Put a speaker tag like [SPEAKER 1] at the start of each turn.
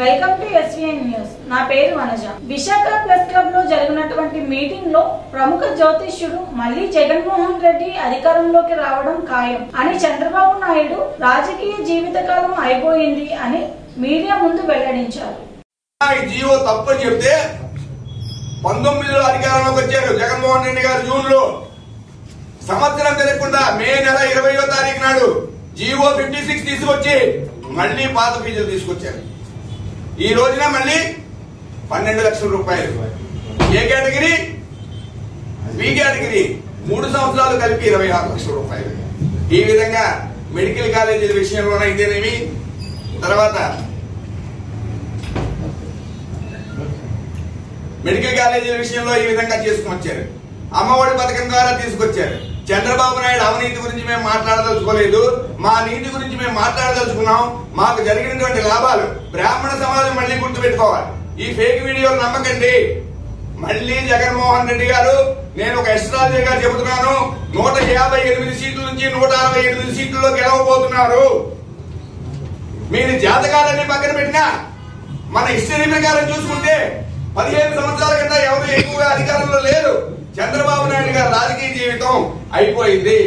[SPEAKER 1] Welcome to SVN news. నా పేరు Vanaja. Visakha press క్లబ్లో జరిగినటువంటి మీటింగ్లో ప్రముఖ జ్యోతిష్యుడు మళ్ళీ జగన్మోహన్ రెడ్డి అధికారంలోకి రావడం ఖాయం అని చంద్రబాబు నాయుడు రాజకీయ జీవితకాలం అయిపోయింది అని మీడియా ముందు వెల్లడించారు.
[SPEAKER 2] జీవో తప్పని చెప్తే పంతొమ్మిదిలో అధికారంలోకి వచ్చారు జగన్మోహన్ రెడ్డి గారు జూన్లో. సంవత్సరం తెలియకుండా మే నెల ఇరవయో తారీఖు నాడు జీవో ఫిఫ్టీ సిక్స్ తీసుకొచ్చి మళ్ళీ పాత ఫీజులు తీసుకొచ్చారు. ఈ రోజున మళ్ళీ పన్నెండు లక్షల రూపాయలు. A category? B category. మూడు సంవత్సరాలు కలిపి ఇరవై ఆరు లక్షల రూపాయలు. ఈ విధంగా మెడికల్ కాలేజీల విషయంలోనైతేనేమి? తర్వాత మెడికల్ కాలేజీల విషయంలో ఈ విధంగా చేసుకుని వచ్చారు. అమ్మఒడి పథకం ద్వారా తీసుకొచ్చారు. చంద్రబాబు నాయుడు అవినీతి గురించి మేము మాట్లాడదలుచుకోలేదు. మా నీతి గురించి మేము మాట్లాడదలుచుకున్నాం. మాకు జరిగినటువంటి లాభాలు బ్రాహ్మణ సమాజం మళ్ళీ గుర్తుపెట్టుకోవాలి. ఈ ఫేక్ వీడియోలు నమ్మకండి. మళ్ళీ జగన్మోహన్ రెడ్డి గారు నేను ఒక ఎస్ట్రాలజీగా చెబుతున్నాను నూట యాభై ఎనిమిది సీట్ల నుంచి నూట అరవై ఎనిమిది సీట్లలో గెలవబోతున్నారు. మీరు జాతకాలన్నీ పక్కన పెట్టినా మన హిస్టరీ ప్రకారం చూసుకుంటే పదిహేను సంవత్సరాల కింద ఎవరు ఎక్కువగా అధికారంలో లేరు చంద్రబాబు నాయుడు గారి రాజకీయ జీవితం అయిపోయింది.